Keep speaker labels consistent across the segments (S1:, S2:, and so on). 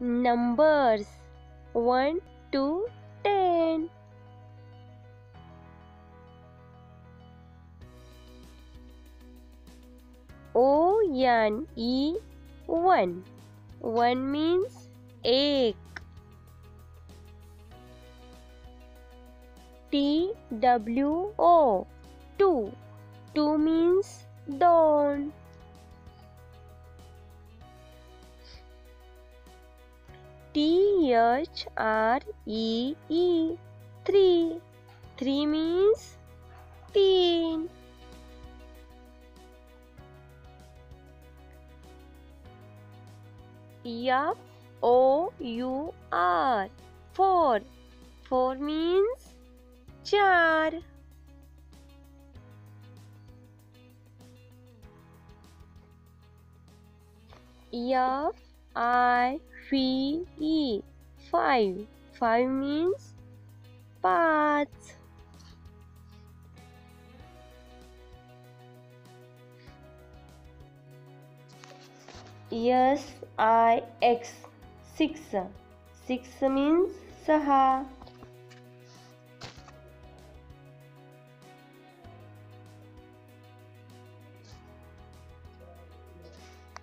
S1: numbers 1 to 10. O N E 1. 1 means egg. T W O 2. 2 means dawn. H R E E. 3 3 means teen F O U R. 4 4 means char F I V E 5 5 means path I X. 6 6 means saha.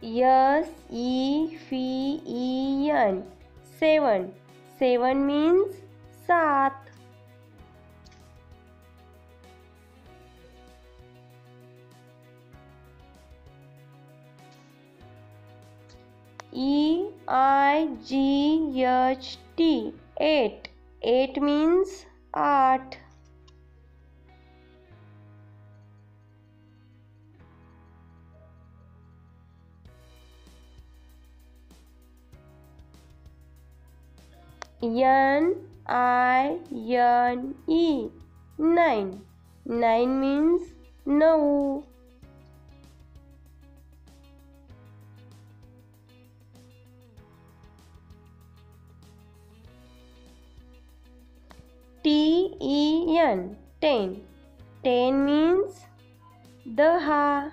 S1: S E V E N seven. Seven means सात। E I G H T eight eight means आठ। N I N E. Nine. Nine means no. T E N ten ten means the ha.